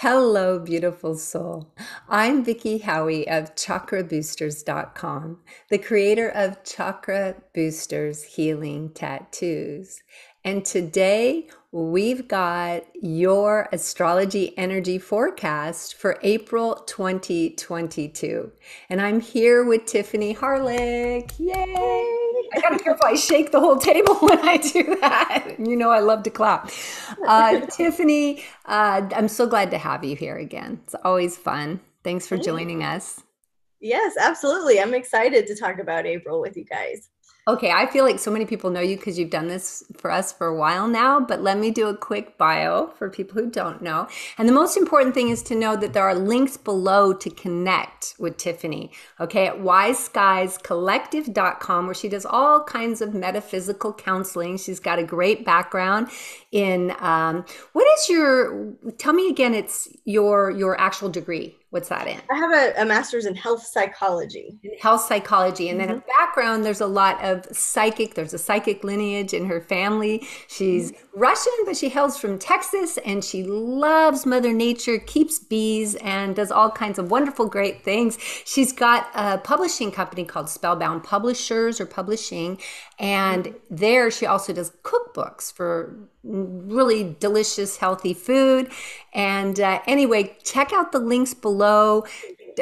Hello, beautiful soul. I'm Vicki Howie of chakraboosters.com, the creator of Chakra Boosters Healing Tattoos. And today we've got your astrology energy forecast for April 2022. And I'm here with Tiffany Harlick. Yay! I gotta. I shake the whole table when I do that. You know, I love to clap. Uh, Tiffany, uh, I'm so glad to have you here again. It's always fun. Thanks for joining us. Yes, absolutely. I'm excited to talk about April with you guys. Okay, I feel like so many people know you because you've done this for us for a while now, but let me do a quick bio for people who don't know. And the most important thing is to know that there are links below to connect with Tiffany, okay, at wiseskiescollective.com, where she does all kinds of metaphysical counseling. She's got a great background in um, what is your tell me again it's your your actual degree What's that in? I have a, a master's in health psychology. In health psychology. And mm-hmm. then a background, there's a lot of psychic, there's a psychic lineage in her family. She's mm-hmm. Russian, but she hails from Texas and she loves Mother Nature, keeps bees, and does all kinds of wonderful, great things. She's got a publishing company called Spellbound Publishers or Publishing. And mm-hmm. there she also does cookbooks for really delicious, healthy food. And uh, anyway, check out the links below.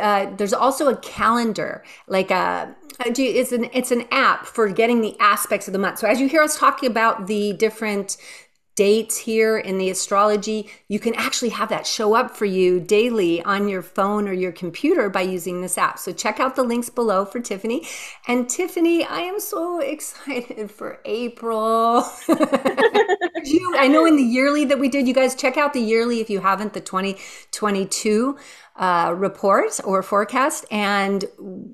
Uh, there's also a calendar, like a uh, it's an it's an app for getting the aspects of the month. So as you hear us talking about the different dates here in the astrology, you can actually have that show up for you daily on your phone or your computer by using this app. So check out the links below for Tiffany. And Tiffany, I am so excited for April. you, I know in the yearly that we did, you guys check out the yearly if you haven't, the 2022 uh, report or forecast. And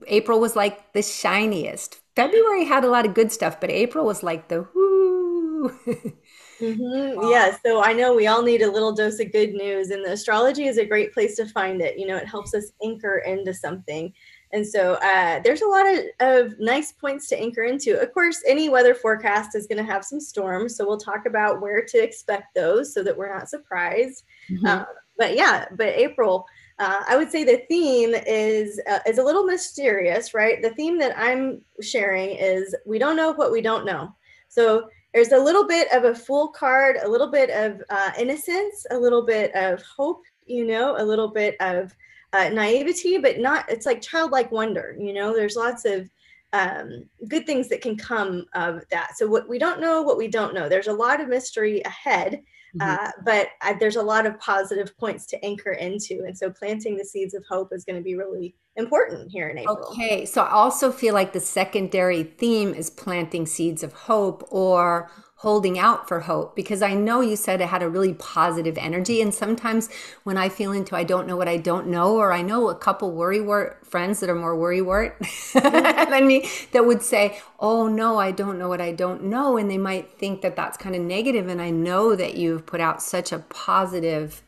April was like the shiniest. February had a lot of good stuff, but April was like the whoo. Mm-hmm. Yeah, so I know we all need a little dose of good news, and the astrology is a great place to find it. You know, it helps us anchor into something. And so uh, there's a lot of, of nice points to anchor into. Of course, any weather forecast is going to have some storms. So we'll talk about where to expect those so that we're not surprised. Mm-hmm. Uh, but yeah, but April, uh, I would say the theme is uh, is a little mysterious, right? The theme that I'm sharing is we don't know what we don't know. So there's a little bit of a Fool card, a little bit of uh, innocence, a little bit of hope, you know, a little bit of uh, naivety, but not, it's like childlike wonder, you know, there's lots of um, good things that can come of that. So what we don't know, what we don't know, there's a lot of mystery ahead. Mm-hmm. Uh, but I, there's a lot of positive points to anchor into. And so planting the seeds of hope is going to be really important here in April. Okay. So I also feel like the secondary theme is planting seeds of hope or holding out for hope because I know you said it had a really positive energy. And sometimes when I feel into I don't know what I don't know, or I know a couple worry wart friends that are more worry wart than me that would say, Oh no, I don't know what I don't know. And they might think that that's kind of negative. And I know that you've put out such a positive,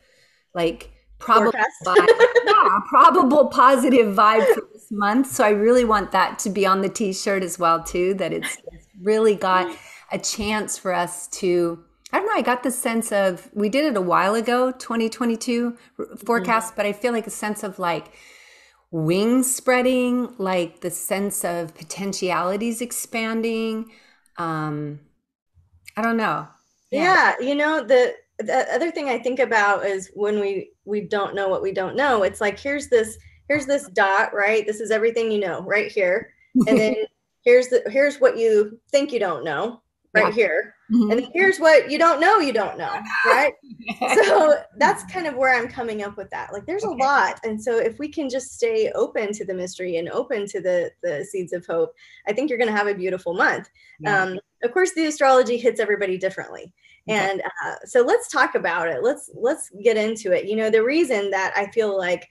like, probable, vibe, yeah, probable positive vibe for this month. So I really want that to be on the t-shirt as well too, that it's really got mm. A chance for us to I don't know. I got the sense of we did it a while ago, 2022 forecast, mm-hmm. but I feel like a sense of like wings spreading, like the sense of potentialities expanding. Um, I don't know. Yeah. yeah, you know the the other thing I think about is when we we don't know what we don't know. It's like here's this here's this dot, right? This is everything you know right here, and then here's the here's what you think you don't know, right yeah. here. Mm-hmm. And here's what you don't know, you don't know, right? so that's kind of where I'm coming up with that. Like there's okay. a lot. And so if we can just stay open to the mystery and open to the the seeds of hope, I think you're going to have a beautiful month. Yeah. Um, of course the astrology hits everybody differently. Okay. And uh, so let's talk about it. Let's let's get into it. You know, the reason that I feel like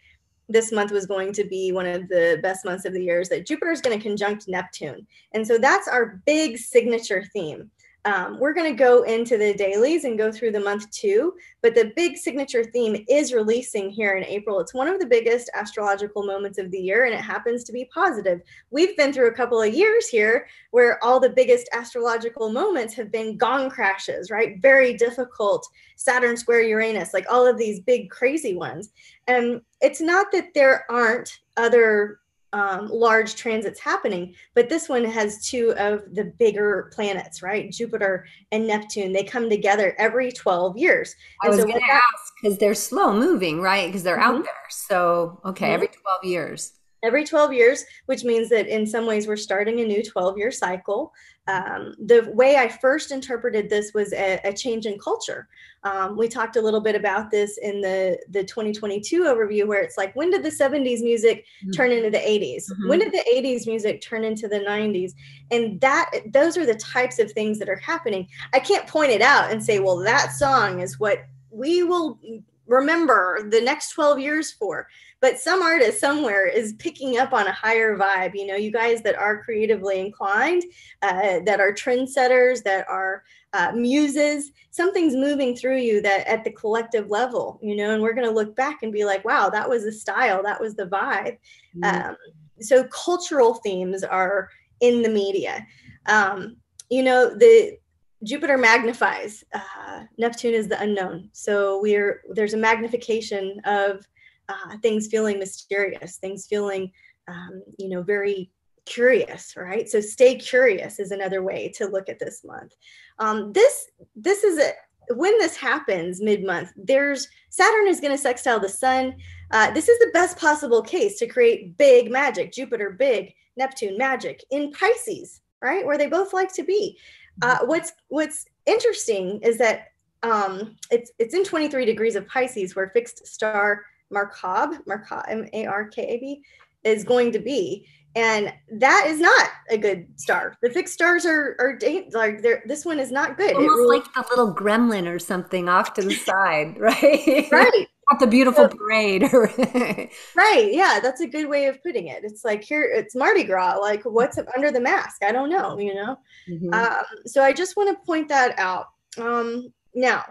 this month was going to be one of the best months of the year is that Jupiter is going to conjunct Neptune. And so that's our big signature theme. Um, we're going to go into the dailies and go through the month too, but the big signature theme is releasing here in April. It's one of the biggest astrological moments of the year, and it happens to be positive. We've been through a couple of years here where all the biggest astrological moments have been gong crashes, right? Very difficult, Saturn square Uranus, like all of these big crazy ones. And it's not that there aren't other um, large transits happening, but this one has two of the bigger planets, right? Jupiter and Neptune. They come together every 12 years. I was so going to ask because they're slow moving, right? Because they're mm-hmm. out there. So, okay, mm-hmm. every 12 years every 12 years, which means that in some ways we're starting a new 12 year cycle. Um, the way I first interpreted this was a, a change in culture. Um, we talked a little bit about this in the, the 2022 overview, where it's like, when did the 70s music mm-hmm. turn into the 80s? Mm-hmm. When did the 80s music turn into the 90s? And that those are the types of things that are happening. I can't point it out and say, well, that song is what we will remember the next 12 years for but some artist somewhere is picking up on a higher vibe you know you guys that are creatively inclined uh, that are trendsetters that are uh, muses something's moving through you that at the collective level you know and we're going to look back and be like wow that was the style that was the vibe mm-hmm. um, so cultural themes are in the media um, you know the Jupiter magnifies. Uh, Neptune is the unknown. So we're there's a magnification of uh, things feeling mysterious, things feeling, um, you know, very curious, right? So stay curious is another way to look at this month. Um, this this is a when this happens mid-month, there's Saturn is going to sextile the Sun. Uh, this is the best possible case to create big magic. Jupiter big, Neptune magic in Pisces, right, where they both like to be. Uh, what's what's interesting is that um, it's it's in 23 degrees of Pisces where fixed star Markab, Markab, M-A-R-K-A-B, is going to be. And that is not a good star. The fixed stars are are like they're, this one is not good. Almost really, like the little gremlin or something off to the side, right? Right. Not the beautiful so, parade. right. Yeah, that's a good way of putting it. It's like here, it's Mardi Gras. Like, what's under the mask? I don't know. You know. Mm-hmm. Um, so I just want to point that out. Um, now,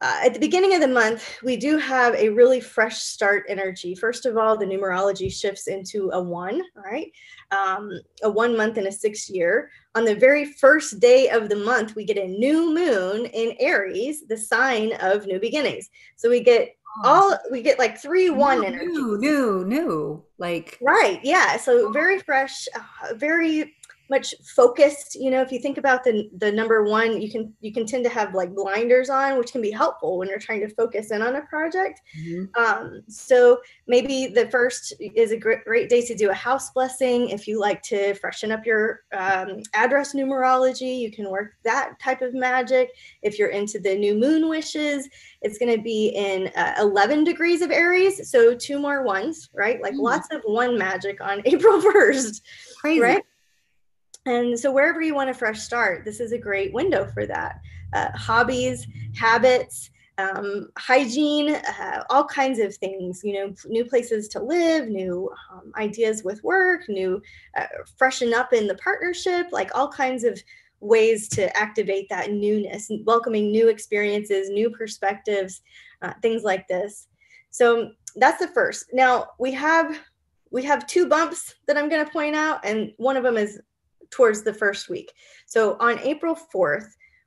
uh, at the beginning of the month, we do have a really fresh start energy. First of all, the numerology shifts into a one, right? Um, a one month and a six year. On the very first day of the month, we get a new moon in Aries, the sign of new beginnings. So we get all we get like three one new, energy. New, new, new, like right, yeah. So very fresh, uh, very much focused you know if you think about the the number one you can you can tend to have like blinders on which can be helpful when you're trying to focus in on a project mm-hmm. um, so maybe the first is a great, great day to do a house blessing if you like to freshen up your um, address numerology you can work that type of magic if you're into the new moon wishes it's going to be in uh, 11 degrees of aries so two more ones right like mm-hmm. lots of one magic on april 1st Crazy. right and so, wherever you want a fresh start, this is a great window for that. Uh, hobbies, habits, um, hygiene, uh, all kinds of things, you know, new places to live, new um, ideas with work, new uh, freshen up in the partnership, like all kinds of ways to activate that newness, welcoming new experiences, new perspectives, uh, things like this. So that's the first. Now we have we have two bumps that I'm going to point out, and one of them is towards the first week. So on April 4th,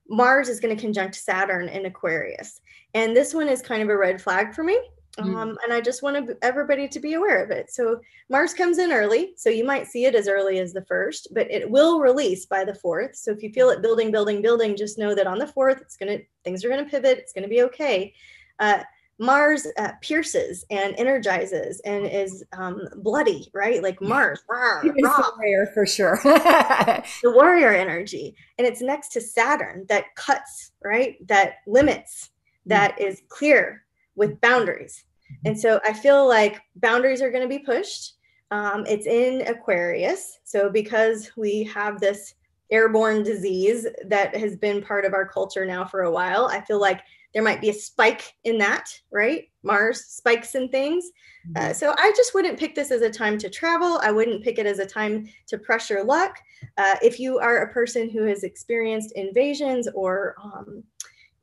Mars is going to conjunct Saturn in Aquarius. And this one is kind of a red flag for me. Mm. Um, and I just want to, everybody to be aware of it. So Mars comes in early, so you might see it as early as the first, but it will release by the fourth. So if you feel it building, building, building, just know that on the fourth, it's gonna things are gonna pivot. It's gonna be okay. Uh, Mars uh, pierces and energizes and is um, bloody, right? Like Mars, warrior for sure. the warrior energy, and it's next to Saturn that cuts, right? That limits, mm. that is clear with boundaries. And so I feel like boundaries are going to be pushed. Um, it's in Aquarius, so because we have this airborne disease that has been part of our culture now for a while, I feel like there might be a spike in that, right? Mars spikes and things. Uh, mm-hmm. so I just wouldn't pick this as a time to travel. I wouldn't pick it as a time to pressure luck. Uh, if you are a person who has experienced invasions or, um,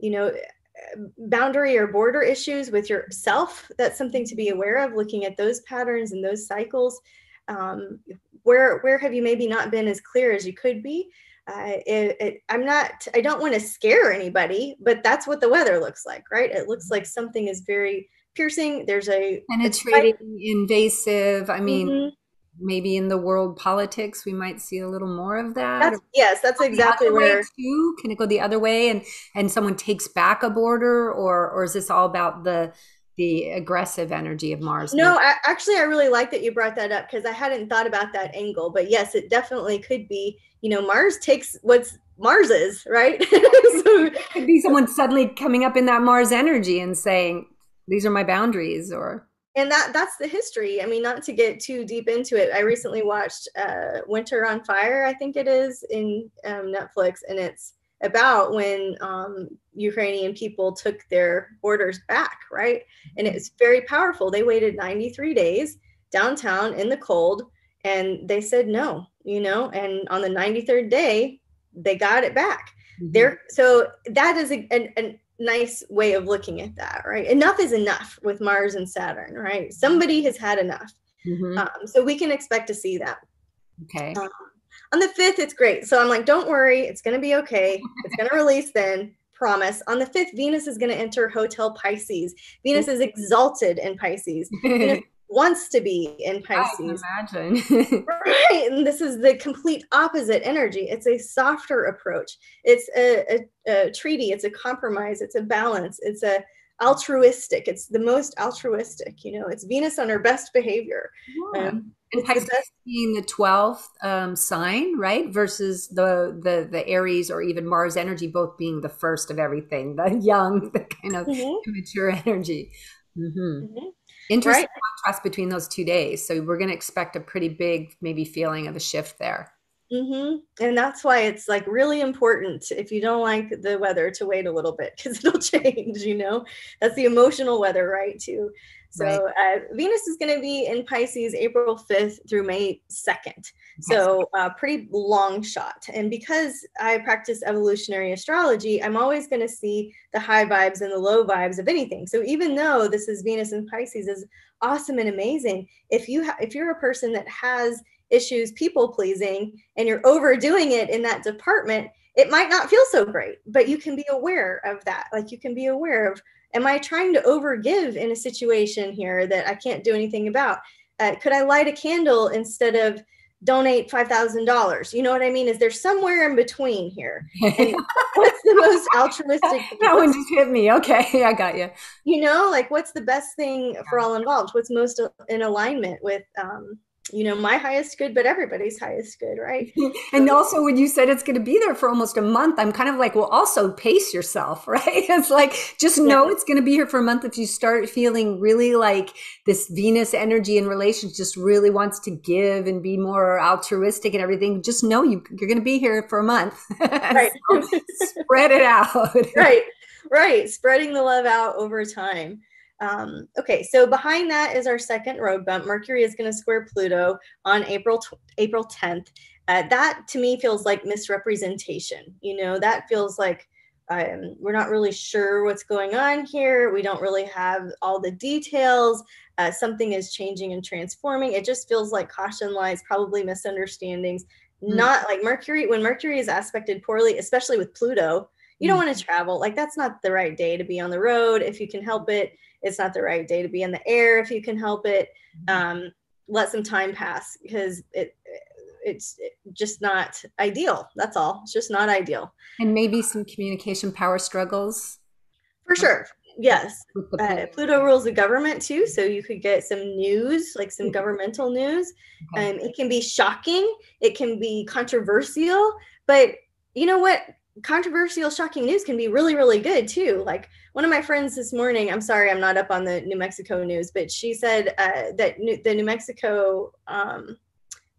you know, boundary or border issues with yourself, that's something to be aware of. Looking at those patterns and those cycles, um, where where have you maybe not been as clear as you could be? Uh, it, it, I'm not. I don't want to scare anybody, but that's what the weather looks like, right? It looks like something is very piercing. There's a penetrating, invasive. I mean, mm-hmm. maybe in the world politics, we might see a little more of that. That's, yes, that's exactly where. Too? Can it go the other way, and and someone takes back a border, or or is this all about the the aggressive energy of Mars. No, I, actually, I really like that you brought that up because I hadn't thought about that angle. But yes, it definitely could be. You know, Mars takes what's Mars is, right? so, it could be someone suddenly coming up in that Mars energy and saying, these are my boundaries or and that that's the history i mean not to get too deep into it i recently watched uh, winter on fire i think it is in um, netflix and it's about when um, ukrainian people took their borders back right and it's very powerful they waited 93 days downtown in the cold and they said no you know and on the 93rd day they got it back mm-hmm. there so that is a, an, an nice way of looking at that, right? Enough is enough with Mars and Saturn, right? Somebody has had enough. Mm-hmm. Um, so we can expect to see that. Okay. Um, on the 5th, it's great. So I'm like, don't worry, it's going to be okay. It's going to release then. Promise. On the 5th, Venus is going to enter Hotel Pisces. Venus is exalted in Pisces. Venus wants to be in Pisces. imagine. right. And this is the complete opposite energy. It's a softer approach. It's a, a, a, treaty. It's a compromise. It's a balance. It's a altruistic. It's the most altruistic, you know, it's Venus on her best behavior. Yeah. Um, and Pisces the being the 12th um, sign, right? Versus the, the, the Aries or even Mars energy, both being the first of everything, the young, the kind of mm-hmm. immature energy. Mm-hmm. Mm-hmm. Interesting right? contrast between those two days. So we're going to expect a pretty big, maybe feeling of a shift there. Mm-hmm. And that's why it's like really important if you don't like the weather to wait a little bit because it'll change, you know? That's the emotional weather, right? Too. So right. uh, Venus is going to be in Pisces April 5th through May 2nd. So uh, pretty long shot. And because I practice evolutionary astrology, I'm always going to see the high vibes and the low vibes of anything. So even though this is Venus in Pisces is awesome and amazing, if you ha- if you're a person that has issues people pleasing and you're overdoing it in that department, it might not feel so great, but you can be aware of that. Like you can be aware of am I trying to overgive in a situation here that I can't do anything about? Uh, could I light a candle instead of donate $5,000? You know what I mean? Is there somewhere in between here? And what's the most altruistic? that one just hit me. Okay, I got you. You know, like what's the best thing for all involved? What's most in alignment with um, you know my highest good but everybody's highest good right? And also when you said it's going to be there for almost a month i'm kind of like well also pace yourself right? It's like just know yeah. it's going to be here for a month if you start feeling really like this venus energy in relations just really wants to give and be more altruistic and everything. Just know you, you're going to be here for a month. Right. So spread it out. Right. Right. Spreading the love out over time um, okay, so behind that is our second road bump. Mercury is going to square Pluto on April April 10th. Uh, that to me feels like misrepresentation. You know, that feels like um, we're not really sure what's going on here. We don't really have all the details. Uh, something is changing and transforming. It just feels like caution lies, probably misunderstandings. Mm. Not like Mercury, when Mercury is aspected poorly, especially with Pluto, you don't mm. want to travel. Like, that's not the right day to be on the road if you can help it it's not the right day to be in the air if you can help it. Mm-hmm. um, let some time pass because it it's just not ideal that's all. It's just not ideal. And maybe some communication power struggles. For sure. Yes. Uh, pluto rules the government too so you could get some news like some mm-hmm. governmental news. Okay. um, it can be shocking it can be controversial but you know what? Controversial shocking news can be really really good too. Like one of my friends this morning i'm sorry i'm not up on the new mexico news but she said uh, that new, the new mexico um,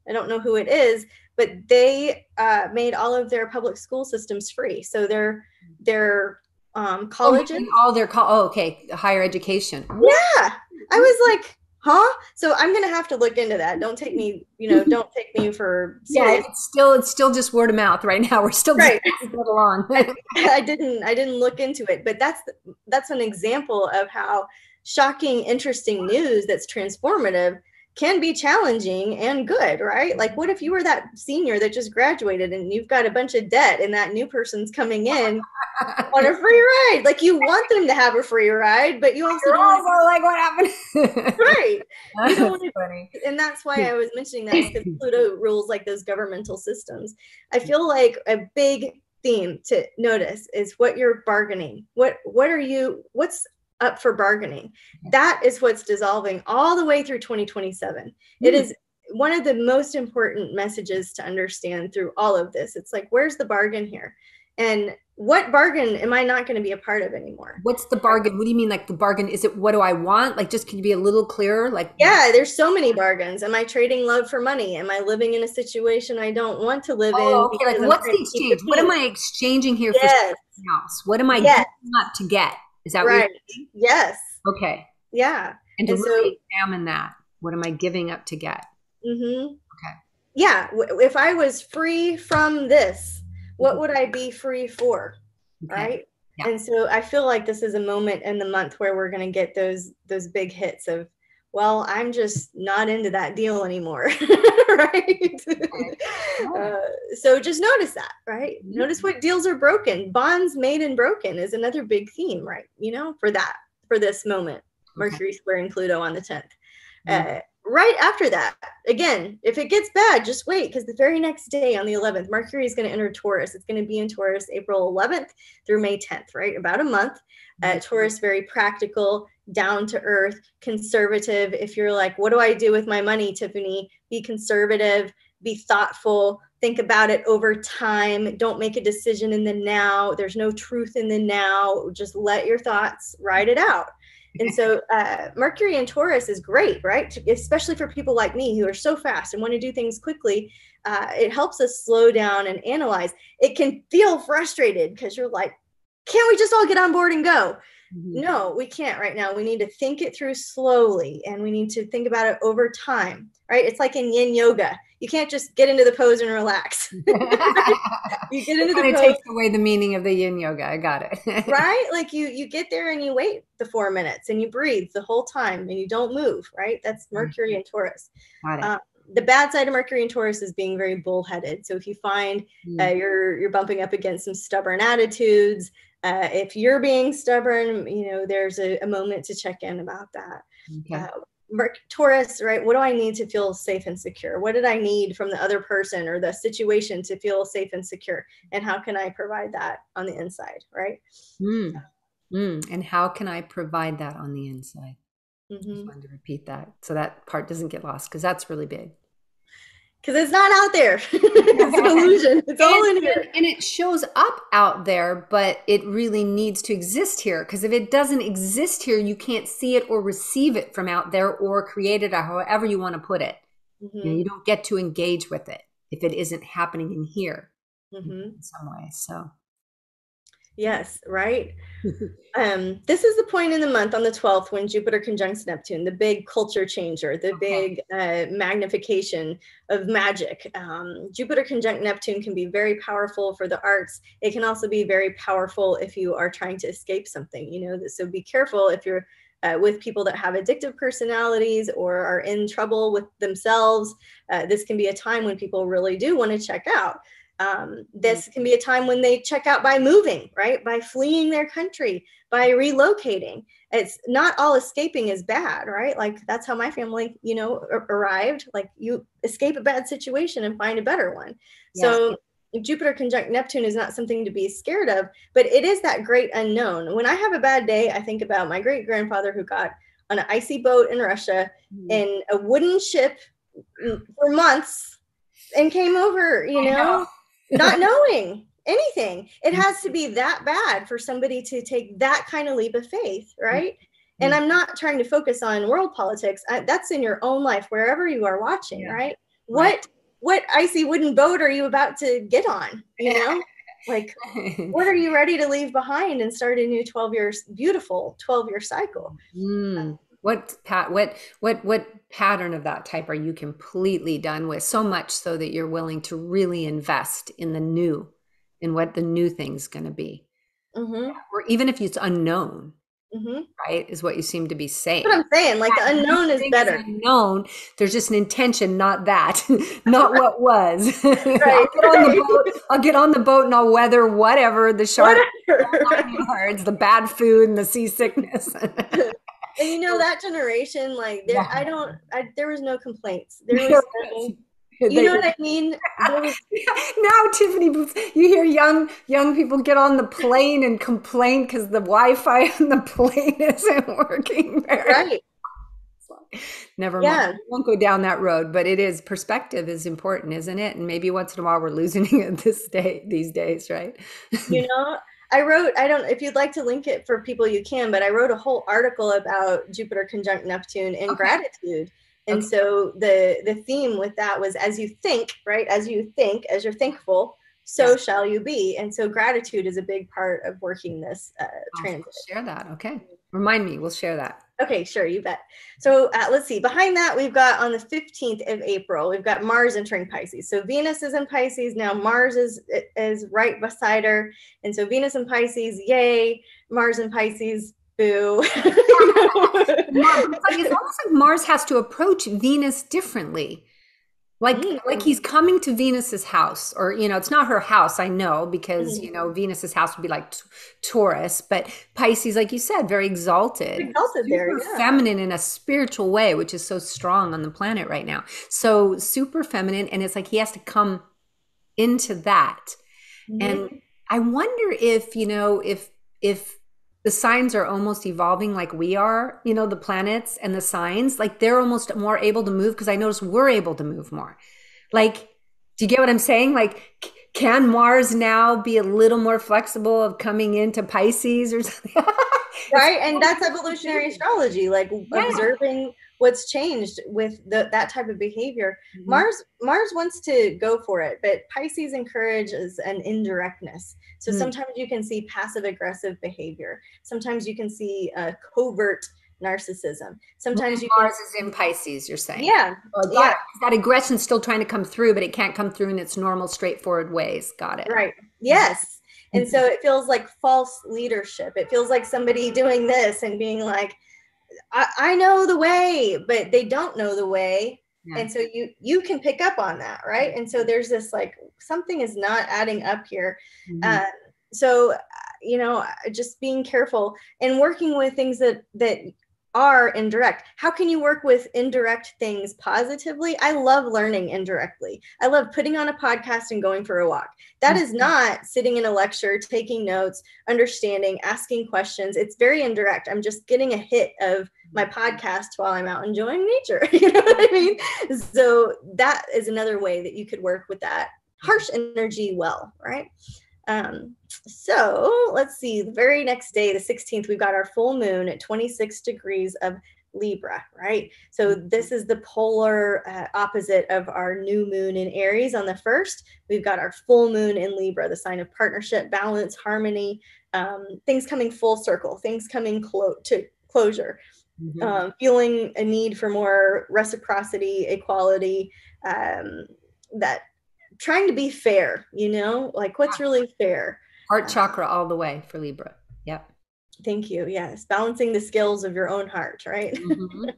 i don't know who it is but they uh, made all of their public school systems free so they're they're um, colleges. Oh, all their co- oh, okay, higher education. Yeah, I was like, huh? So I'm gonna have to look into that. Don't take me, you know, don't take me for serious. yeah. It's still it's still just word of mouth right now. We're still right. along. I, I didn't I didn't look into it, but that's that's an example of how shocking, interesting news that's transformative can be challenging and good, right? Like, what if you were that senior that just graduated and you've got a bunch of debt and that new person's coming in on a free ride? Like, you want them to have a free ride, but you also You're don't also like, what happened? right. That's funny. And that's why I was mentioning that because Pluto rules like those governmental systems. I feel like a big theme to notice is what you're bargaining. What what are you? What's up for bargaining. That is what's dissolving all the way through 2027. Mm. It hmm. is one of the most important messages to understand through all of this. It's like, where's the bargain here? And what bargain am I not going to be a part of anymore? What's the bargain? What do you mean, like the bargain? Is it what do I want? Like, just can you be a little clearer? Like, yeah, there's so many bargains. Am I trading love for money? Am I living in a situation I don't want to live oh, in? Okay, like what's the exchange? What am I exchanging here yes. for something else? What am I yes. up to get? Is that right? yes. Okay. Yeah. And to and really so, examine that. What am I giving up to get? Mm-hmm. Okay. Yeah. If I was free from this, what mm-hmm. would I be free for? Okay. Right. Yeah. And so I feel like this is a moment in the month where we're going to get those those big hits of well, I'm just not into that deal anymore. right. Uh, so just notice that, right? Mm-hmm. Notice what deals are broken. Bonds made and broken is another big theme, right? You know, for that, for this moment, Mercury okay. squaring Pluto on the 10th. Mm-hmm. Uh, right after that, again, if it gets bad, just wait because the very next day on the 11th, Mercury is going to enter Taurus. It's going to be in Taurus April 11th through May 10th, right? About a month. Uh, mm-hmm. Taurus, very practical, down to earth, conservative. If you're like, what do I do with my money, Tiffany? Be conservative, be thoughtful, think about it over time. Don't make a decision in the now. There's no truth in the now. Just let your thoughts ride it out. And so uh, Mercury and Taurus is great, right? Especially for people like me who are so fast and want to do things quickly. Uh, it helps us slow down and analyze. It can feel frustrated because you're like, can't we just all get on board and go? Mm-hmm. No, we can't right now. We need to think it through slowly and we need to think about it over time, right? It's like in yin yoga. You can't just get into the pose and relax. you get into the it pose. takes away the meaning of the yin yoga. I got it. right? Like you you get there and you wait the 4 minutes and you breathe the whole time and you don't move, right? That's mm-hmm. Mercury mm-hmm. and Taurus. Got it. Uh, the bad side of Mercury and Taurus is being very bullheaded. So if you find mm. uh, you're you're bumping up against some stubborn attitudes, uh, if you're being stubborn, you know, there's a, a moment to check in about that. Okay. Uh, Merc- Taurus, right? What do I need to feel safe and secure? What did I need from the other person or the situation to feel safe and secure? And how can I provide that on the inside, right? Mm. Mm. And how can I provide that on the inside? Mm-hmm. I want to repeat that so that part doesn't get lost because that's really big because it's not out there. it's an illusion. It's all in here. And it shows up out there, but it really needs to exist here. Because if it doesn't exist here, you can't see it or receive it from out there or create it or however you want to put it. Mm-hmm. You, know, you, don't get to engage with it if it isn't happening in here mm-hmm. in some way. So Yes, right. um, this is the point in the month on the 12th when Jupiter conjuncts Neptune, the big culture changer, the big uh, magnification of magic. Um, Jupiter conjunct Neptune can be very powerful for the arts. It can also be very powerful if you are trying to escape something, you know, so be careful if you're uh, with people that have addictive personalities or are in trouble with themselves. Uh, this can be a time when people really do want to check out. Um, this can be a time when they check out by moving, right? By fleeing their country, by relocating. It's not all escaping is bad, right? Like that's how my family, you know, arrived. Like you escape a bad situation and find a better one. Yeah. So Jupiter conjunct Neptune is not something to be scared of, but it is that great unknown. When I have a bad day, I think about my great grandfather who got on an icy boat in Russia mm. in a wooden ship mm, for months and came over, you know, know not knowing anything. It mm. has to be that bad for somebody to take that kind of leap of faith, right? Mm-hmm. And I'm not trying to focus on world politics. I, that's in your own life, wherever you are watching, yeah. right? What what icy wooden boat are you about to get on? You know, Like, what are you ready to leave behind and start a new 12 years, beautiful 12 year cycle? Mm. What pat what what what pattern of that type are you completely done with? So much so that you're willing to really invest in the new, in what the new thing's going to be, mm-hmm. or even if it's unknown. Mm-hmm. Right, is what you seem to be saying. That's what I'm saying, like the unknown is better. Unknown, there's just an intention, not that, not what was. Right. I'll, get on the boat, I'll get on the boat and I'll weather whatever the shark, yards, the bad food, and the seasickness and you know that generation like there yeah. i don't I, there was no complaints there was no, you know what i mean was, now tiffany you hear young young people get on the plane and complain because the wi-fi on the plane isn't working very right never yeah. mind. We won't go down that road, but it is perspective is important, isn't it? And maybe once in a while we're losing it this day these days, right? you know, I wrote, I don't, if you'd like to link it for people, you can, but I wrote a whole article about Jupiter conjunct Neptune and okay. gratitude. And okay. so the the theme with that was as you think, right? As you think, as you're thankful, so yeah. shall you be. And so gratitude is a big part of working this uh, transit. Share that. Okay. Remind me, we'll share that. Okay, sure, you bet. So uh, let's see. Behind that, we've got on the 15th of April, we've got Mars entering Pisces. So Venus is in Pisces now. Mars is is right beside her, and so Venus in Pisces, yay! Mars in Pisces, boo. it's almost like Mars has to approach Venus differently like mm. like he's coming to venus's house or you know it's not her house i know because mm. you know venus's house would be like t- taurus but pisces like you said very exalted exalted there yeah. feminine in a spiritual way which is so strong on the planet right now so super feminine and it's like he has to come into that mm. and i wonder if you know if if the signs are almost evolving like we are, you know, the planets and the signs, like they're almost more able to move because I notice we're able to move more. Like, do you get what I'm saying? Like, can Mars now be a little more flexible of coming into Pisces or something? right. And that's evolutionary astrology, like yeah. observing what's changed with the, that type of behavior. Mm-hmm. Mars Mars wants to go for it, but Pisces encourages an indirectness. So mm-hmm. sometimes you can see passive aggressive behavior. Sometimes you can see a covert narcissism. Sometimes you Mars can, is in Pisces. You're saying, yeah, oh, yeah. That aggression's still trying to come through, but it can't come through in its normal, straightforward ways. Got it. Right. Yes. And so it feels like false leadership. It feels like somebody doing this and being like, I, I know the way, but they don't know the way. Yeah. And so you you can pick up on that, right? And so there's this like something is not adding up here. Mm-hmm. Uh, so you know, just being careful and working with things that that are indirect. How can you work with indirect things positively? I love learning indirectly. I love putting on a podcast and going for a walk. That is mm-hmm. not sitting in a lecture, taking notes, understanding, asking questions. It's very indirect. I'm just getting a hit of my podcast while I'm out enjoying nature. you know what I mean? So that is another way that you could work with that harsh energy well, right? Um, so let's see, the very next day, the 16th, we've got our full moon at 26 degrees of Libra, right? So mm-hmm. this is the polar uh, opposite of our new moon in Aries on the first. We've got our full moon in Libra, the sign of partnership, balance, harmony, um, things coming full circle, things coming clo- to closure, mm-hmm. um, feeling a need for more reciprocity, equality, um, that trying to be fair, you know, like what's really fair. Heart chakra all the way for Libra. Yep. Thank you. Yes. Balancing the skills of your own heart, right? Mm-hmm.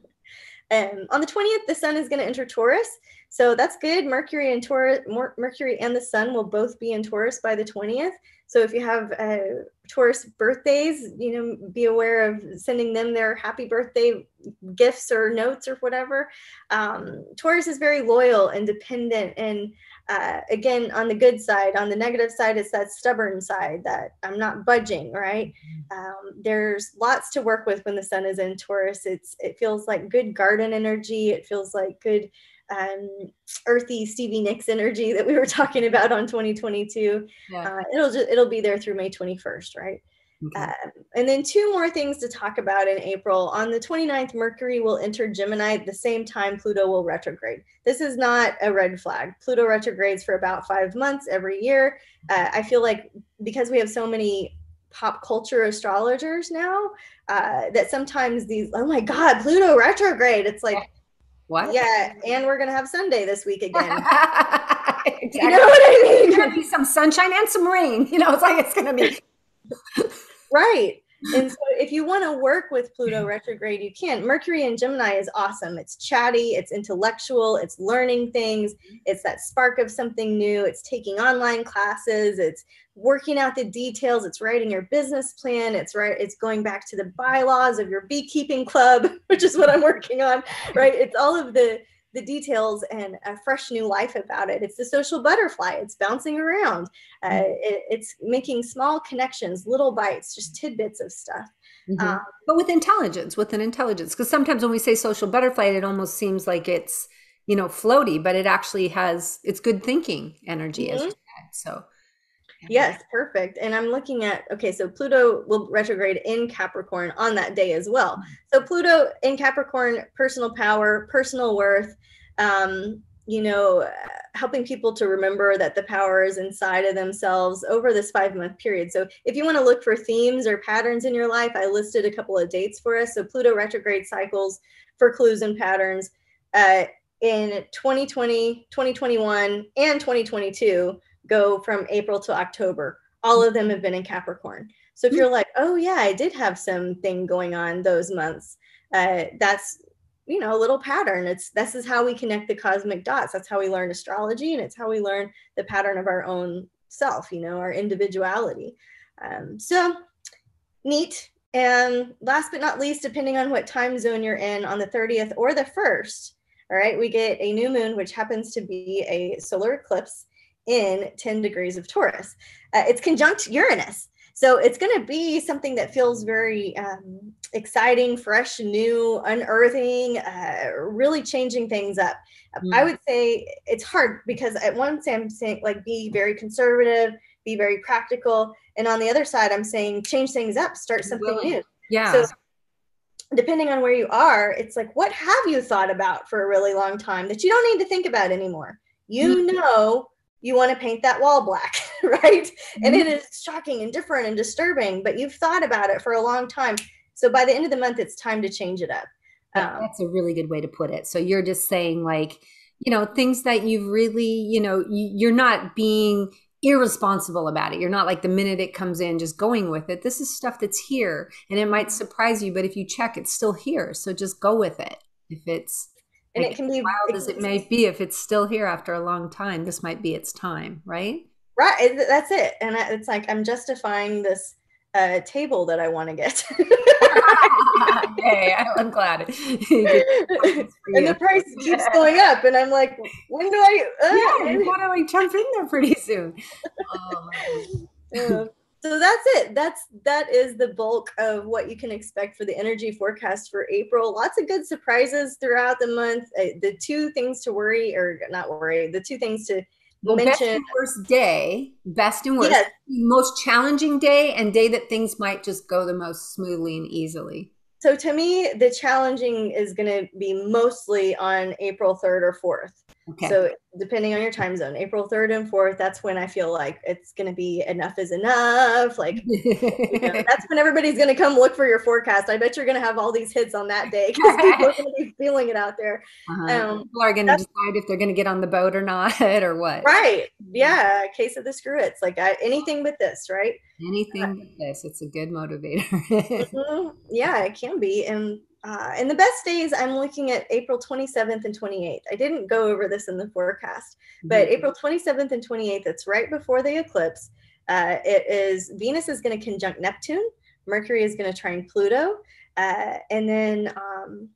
and on the 20th, the sun is going to enter Taurus. So that's good. Mercury and Taurus, Mercury and the sun will both be in Taurus by the 20th. So if you have uh, Taurus birthdays, you know, be aware of sending them their happy birthday gifts or notes or whatever. Um, Taurus is very loyal and dependent and uh, again on the good side on the negative side it's that stubborn side that i'm not budging right? Mm-hmm. um, there's lots to work with when the sun is in taurus. It's it feels like good garden energy. It feels like good um, earthy stevie nicks energy that we were talking about on 2022 yeah. uh, it'll just it'll be there through may 21st right Okay. Um, and then two more things to talk about in April. On the 29th, Mercury will enter Gemini at the same time Pluto will retrograde. This is not a red flag. Pluto retrogrades for about five months every year. Uh, I feel like because we have so many pop culture astrologers now, uh, that sometimes these, oh my God, Pluto retrograde. It's like, what? Yeah, and we're gonna have Sunday this week again. exactly. You know what I mean? There's gonna be some sunshine and some rain. You know, it's like it's gonna be right. And so if you want to work with Pluto retrograde, you can. Mercury in Gemini is awesome. It's chatty, it's intellectual, it's learning things, mm-hmm. it's that spark of something new, it's taking online classes, it's working out the details, it's writing your business plan, it's right, it's going back to the bylaws of your beekeeping club, which is what I'm working on, right? It's all of the the details and a fresh new life about it. It's the social butterfly. It's bouncing around. Uh, mm-hmm. it, it's making small connections, little bites, just tidbits of stuff. Mm-hmm. Um, but with intelligence, with an intelligence, because sometimes when we say social butterfly, it almost seems like it's you know floaty, but it actually has it's good thinking energy, mm-hmm. as you said. So. Yes, perfect. And I'm looking at okay, so Pluto will retrograde in Capricorn on that day as well. Mm-hmm. So Pluto in Capricorn, personal power, personal worth, um, you know, helping people to remember that the power is inside of themselves over this five month period. So if you want to look for themes or patterns in your life, I listed a couple of dates for us. So Pluto retrograde cycles for clues and patterns. Uh, in 2020, 2021, and 2022 go from April to October. All of them have been in Capricorn. So if you're like, oh yeah, I did have something going on those months, uh, that's you know a little pattern. It's this is how we connect the cosmic dots. That's how we learn astrology, and it's how we learn the pattern of our own self. You know, our individuality. Um, so neat. And last but not least, depending on what time zone you're in, on the 30th or the 1st, all right, we get a new moon, which happens to be a solar eclipse in 10 degrees of Taurus. Uh, it's conjunct Uranus. So it's going to be something that feels very um, exciting, fresh, new, unearthing, uh, really changing things up. Mm. I would say it's hard because at one side I'm saying like be very conservative, be very practical, and on the other side I'm saying change things up, start something really? new. Yeah. So depending on where you are, it's like what have you thought about for a really long time that you don't need to think about anymore. You mm. know you want to paint that wall black, right? Mm-hmm. And it mm-hmm. shocking and different and disturbing, but you've thought about it for a long time. So by the end of the month, it's time to change it up. Um, That's a really good way to put it. So you're just saying, like, you know, things that you've really, you know, you're not being irresponsible about it. You're not like the minute it comes in, just going with it. This is stuff that's here and it might surprise you, but if you check, it's still here. So just go with it. If it's and like, it can be wild as it may be if it's still here after a long time this might be its time right? Right that's it. And it's like i'm justifying this uh, table that i want to get. Hey i'm glad and the price keeps going up and i'm like when do i uh, yeah you to like jump in there pretty soon? Oh so that's it. That's that is the bulk of what you can expect for the energy forecast for april. Lots of good surprises throughout the month. Uh, the two things to worry or not worry the two things to well, mention best and worst day best and worst yes. most challenging day and day that things might just go the most smoothly and easily. So to me the challenging is going to be mostly on april 3rd or 4th Okay. So depending on your time zone, April 3rd and 4th, that's when I feel like it's going to be enough is enough. Like you know, that's when everybody's going to come look for your forecast. I bet you're going to have all these hits on that day because people are going to be feeling it out there. Uh-huh. Um, people are going to decide if they're going to get on the boat or not or what. Right. Yeah. Case of the screw it's like I, anything but this, right? Anything uh, but this. It's a good motivator. mm-hmm. Yeah, it can be. And uh, and the best days, I'm looking at April 27th and 28th. I didn't go over this in the forecast, but mm-hmm. April 27th and 28th, it's right before the eclipse. Uh, it is Venus is going to conjunct Neptune, Mercury is going to trine Pluto, uh, and then um,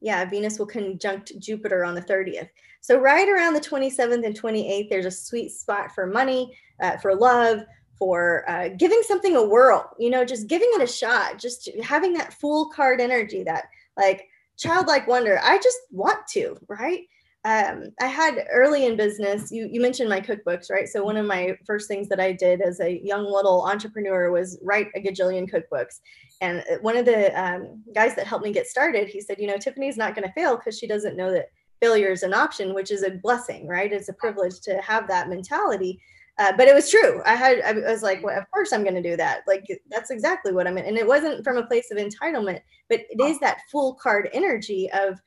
yeah, Venus will conjunct Jupiter on the 30th. So right around the 27th and 28th, there's a sweet spot for money, uh, for love, for uh, giving something a whirl, you know, just giving it a shot, just having that fool card energy, that like childlike wonder. I just want to, right? um, I had early in business, you, you mentioned my cookbooks, right? So one of my first things that I did as a young little entrepreneur was write a gajillion cookbooks. And uh, one of the um, guys that helped me get started, he said, you know, Tiffany's not going to fail because she doesn't know that failure is an option, which is a blessing, right? It's a privilege to have that mentality. Uh, but it was true. I had, I was like, well, of course I'm going to do that. Like, that's exactly what I'm in. And it wasn't from a place of entitlement, but it is that fool card energy of,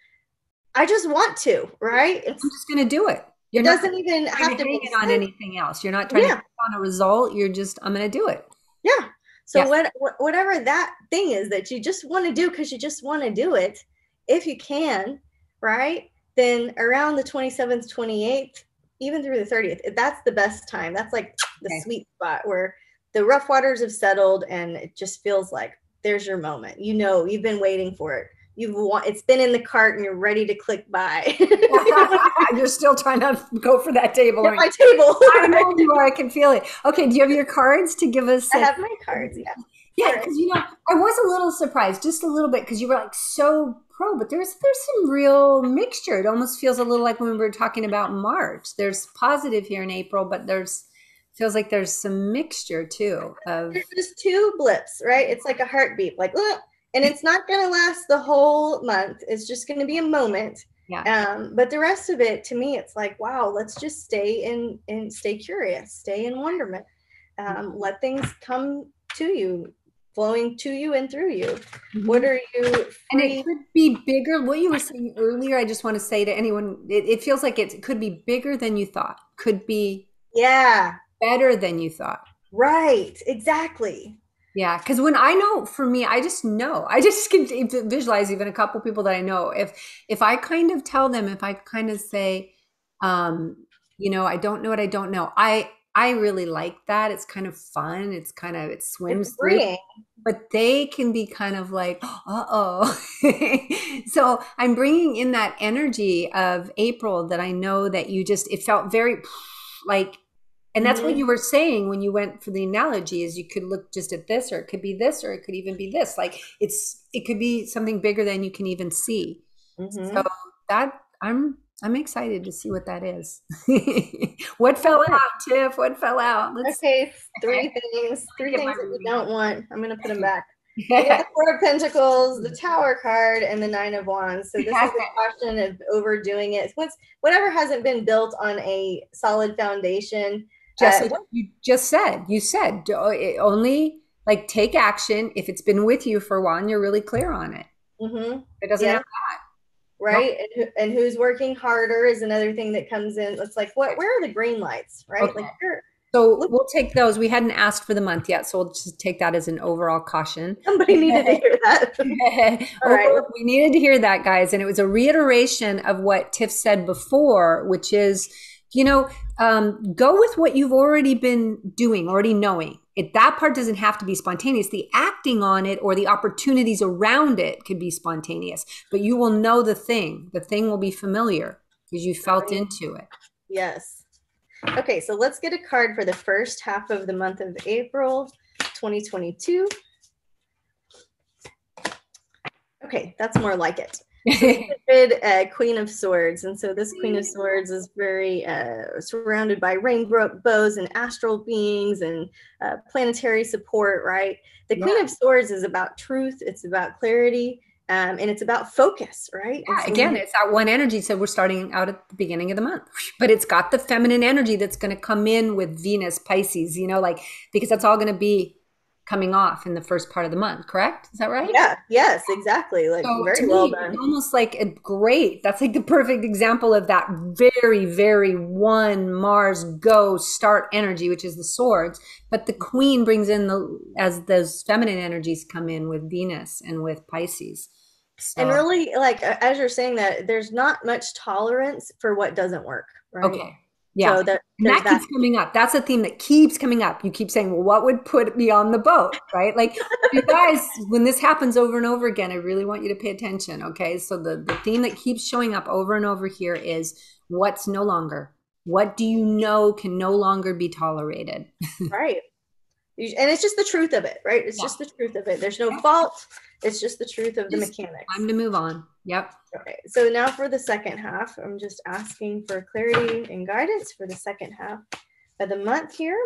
I just want to, right? It's, I'm just going to do it. You're it doesn't even have to be on anything else. You're not trying yeah. to on a result. You're just, I'm going to do it. Yeah. So what, whatever that thing is that you just want to do because you just want to do it, if you can, right? Then around the 27th, 28th, even through the 30th, that's the best time. That's like the okay. sweet spot where the rough waters have settled and it just feels like there's your moment. You know, you've been waiting for it. You've want it's been in the cart and you're ready to click buy. you're still trying to go for that table. Get my table. I know you are. I can feel it. Okay, do you have your cards to give us? I have my cards. Yeah. Yeah, because you know, I was a little surprised, just a little bit, because you were like so pro, but there's there's some real mixture. It almost feels a little like when we were talking about March. There's positive here in April, but there's feels like there's some mixture too of there's just two blips, right? It's like a heartbeat, like and it's not going to last the whole month. It's just going to be a moment. Yeah. Um, but the rest of it, to me, it's like, wow, let's just stay in and stay curious, stay in wonderment. Um, mm-hmm. let things come to you flowing to you and through you. Mm-hmm. What are you? Free? And it could be bigger. What you were saying earlier, I just want to say to anyone, it, it feels like it could be bigger than you thought. Could be, yeah, better than you thought. Right. Exactly. Yeah, because when I know, for me, I just know. I just can visualize even a couple people that I know. If if I kind of tell them, if I kind of say, um, you know, I don't know what I don't know. I I really like that. It's kind of fun. It's kind of it swims through. But they can be kind of like, uh oh. so I'm bringing in that energy of April that I know that you just it felt very like and that's mm-hmm. what you were saying when you went for the analogy is you could look just at this or it could be this or it could even be this like it's it could be something bigger than you can even see mm-hmm. so that i'm I'm excited to see what that is. what fell out, Tiff? What fell out? Let's... Okay, three things. Three things that we don't want. I'm going to put them back. the Four of Pentacles, the Tower card, and the Nine of Wands. So this is a question of overdoing it. What's whatever hasn't been built on a solid foundation. Just uh, you just said. You said only like take action if it's been with you for a while and you're really clear on it. Mm-hmm. It doesn't yeah. have that right? And, and who's working harder is another thing that comes in. It's like what where are the green lights right? Okay. like so we'll take those. We hadn't asked for the month yet so we'll just take that as an overall caution. Somebody needed to hear that. All right. we needed to hear that guys and it was a reiteration of what tiff said before which is you know um, go with what you've already been doing already knowing it, that part doesn't have to be spontaneous. The acting on it or the opportunities around it could be spontaneous, but you will know the thing. The thing will be familiar because you felt into it. Yes. Okay, so let's get a card for the first half of the month of April 2022. Okay, that's more like it. uh, Queen of Swords. And so this Queen of Swords is very uh, surrounded by rainbows and astral beings and uh, planetary support, right? The Queen of Swords is about truth, it's about clarity. Um, and it's about focus, right? Yeah, so again, it's that one energy. So we're starting out at the beginning of the month, but it's got the feminine energy that's going to come in with Venus, Pisces, you know, like because that's all going to be coming off in the first part of the month, correct? Is that right? Yeah, yes, exactly. Like so very well me, done. Almost like a great, that's like the perfect example of that very, very one Mars go start energy, which is the swords. But the queen brings in the as those feminine energies come in with Venus and with Pisces. So. And really, like as you're saying that, there's not much tolerance for what doesn't work. Right? Okay. Yeah. So that, and that, that, keeps coming up. That's a theme that keeps coming up. You keep saying, well, what would put me on the boat? Right. Like you guys, when this happens over and over again, I really want you to pay attention. Okay. So the, the theme that keeps showing up over and over here is what's no longer. What do you know can no longer be tolerated? right. And it's just the truth of it, right? It's yeah. just the truth of it. There's no fault. It's just the truth of the mechanics. Time to move on. Yep. Okay. So now for the second half, I'm just asking for clarity and guidance for the second half of the month here.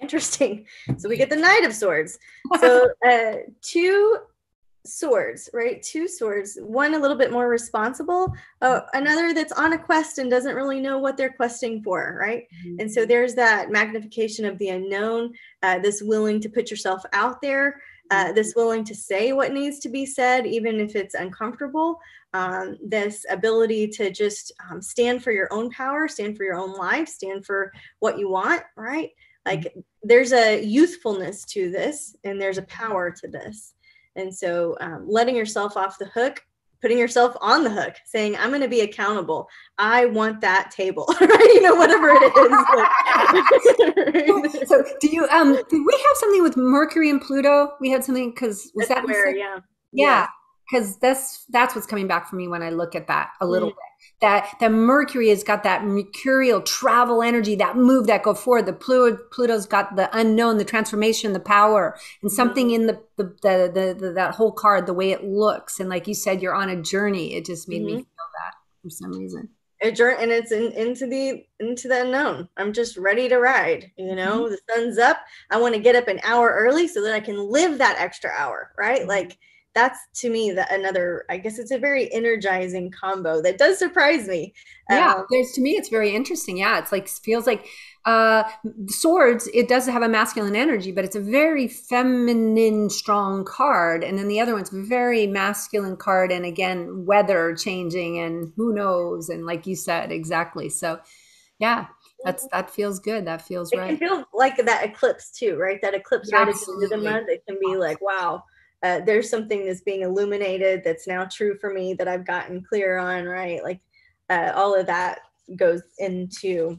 Interesting. So we get the Knight of Swords. So uh, two swords, right? Two swords. One a little bit more responsible, uh, another that's on a quest and doesn't really know what they're questing for, right? Mm-hmm. And so there's that magnification of the unknown, uh, this willing to put yourself out there, uh, this willing to say what needs to be said, even if it's uncomfortable. Um, this ability to just um, stand for your own power, stand for your own life, stand for what you want, right? Like mm-hmm. there's a youthfulness to this, and there's a power to this. And so um, letting yourself off the hook, putting yourself on the hook, saying, I'm going to be accountable. I want that table, right? You know, whatever it is. so do you, um, did we have something with Mercury and Pluto? We had something because was that's that where, yeah. Yeah. Because that's, that's what's coming back for me when I look at that a little mm-hmm. bit that that Mercury has got that mercurial travel energy, that move that go forward. The Pluto, Pluto's got the unknown, the transformation, the power, and something in the the, the the, the, that whole card, the way it looks, and like you said, you're on a journey. It just made mm-hmm. me feel that for some reason. A journey, and it's in, into the into the unknown. I'm just ready to ride. You know, mm-hmm. the sun's up. I want to get up an hour early so that I can live that extra hour. Right, mm-hmm. like that's to me that another i guess it's a very energizing combo that does surprise me. Yeah um, there's to me it's very interesting. Yeah it's like feels like uh swords it does have a masculine energy but it's a very feminine strong card. And then the other one's a very masculine card and again weather changing and who knows and like you said exactly. So yeah that's that feels good. That feels it right. it feels like that eclipse too right? That eclipse right at the end of the month it can be like wow uh, there's something that's being illuminated that's now true for me that I've gotten clear on, right? Like uh, all of that goes into.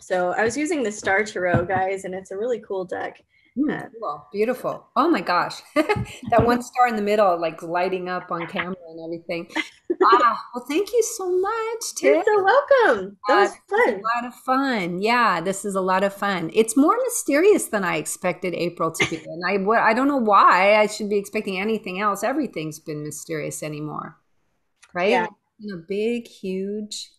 So I was using the Star Tarot, guys, and it's a really cool deck. Uh, cool. Beautiful. Oh my gosh. that one star in the middle, like lighting up on camera and everything. ah, well, thank you so much. Tiff. You're so welcome. That uh, was fun. A lot of fun. Yeah, this is a lot of fun. It's more mysterious than I expected April to be. And I, I don't know why I should be expecting anything else. Everything's been mysterious anymore. Right? Yeah. A big, huge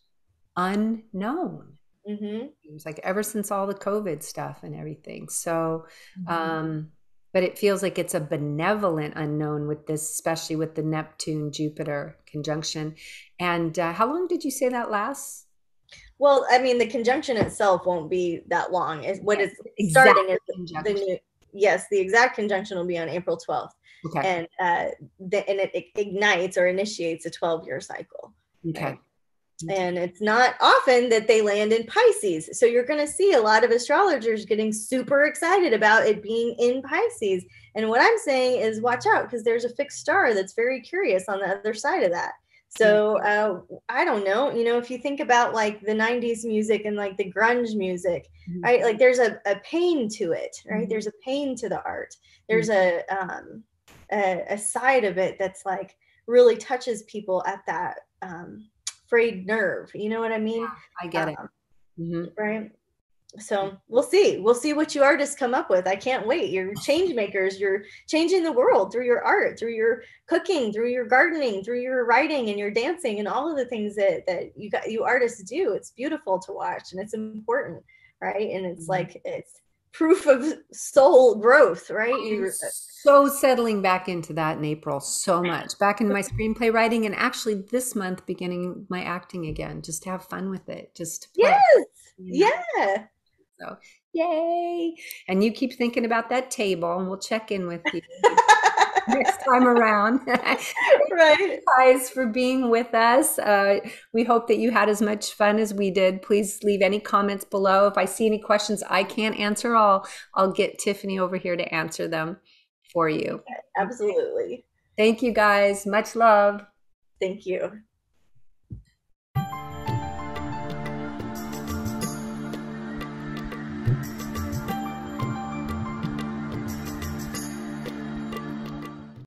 unknown. Mm-hmm. It was like ever since all the COVID stuff and everything. So, mm-hmm. um, but it feels like it's a benevolent unknown with this, especially with the Neptune Jupiter conjunction. And uh, how long did you say that lasts? Well, I mean, the conjunction itself won't be that long. Is what yes, is starting is the, the new. Yes, the exact conjunction will be on April twelfth, okay. and uh, the, and it, it ignites or initiates a twelve year cycle. Okay. Right? And it's not often that they land in Pisces. So you're going to see a lot of astrologers getting super excited about it being in Pisces. And what I'm saying is watch out because there's a fixed star that's very curious on the other side of that. So mm-hmm. uh, I don't know, you know, if you think about like the 90s music and like the grunge music, mm-hmm. right? Like there's a, a pain to it, right? Mm-hmm. There's a pain to the art. There's mm-hmm. a, um, a, a side of it that's like really touches people at that um, frayed nerve. You know what I mean? Yeah, I get um, it. Mm-hmm. Right. So we'll see. We'll see what you artists come up with. I can't wait. You're change makers. You're changing the world through your art, through your cooking, through your gardening, through your writing and your dancing and all of the things that that you got you artists do. It's beautiful to watch and it's important, right? And it's mm-hmm. like it's proof of soul growth, right? You're uh, so settling back into that in April so much. Back in my screenplay writing and actually this month beginning my acting again. Just to have fun with it. Just Yes. Yeah. So yay. And you keep thinking about that table and we'll check in with you. next time around. right. guys for being with us. Uh, we hope that you had as much fun as we did. Please leave any comments below. If I see any questions I can't answer all, I'll get Tiffany over here to answer them for you. Absolutely. Thank you guys. Much love. Thank you.